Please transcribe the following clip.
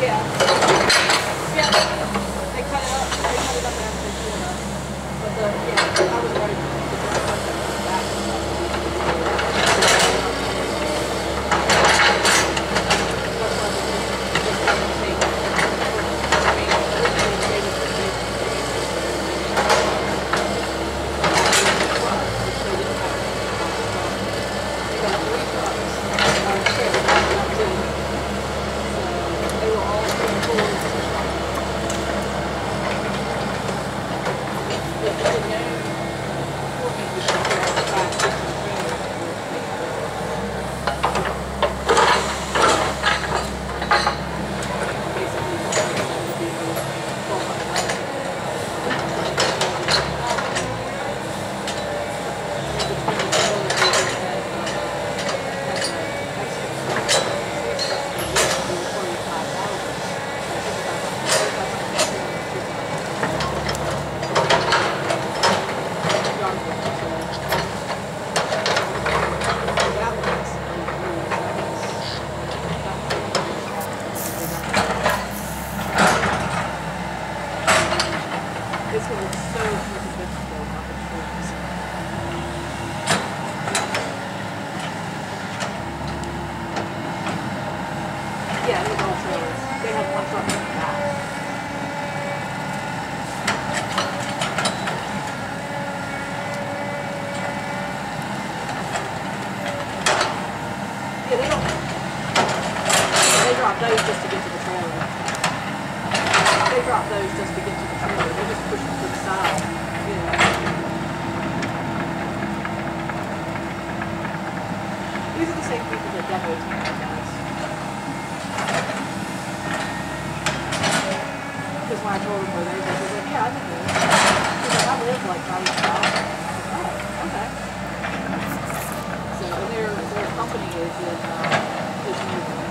Yeah. It's gonna look so. Yeah. They one back. Yeah, they don't. They drop those just to get to the trailer. Those just to get to the trailer. They just push them to the side. These are the same people that demo Tampa guys. Because when I told them where they were, they were like, yeah, I know like, I live like right south. I was like, oh, okay. So and their their company is in uh, is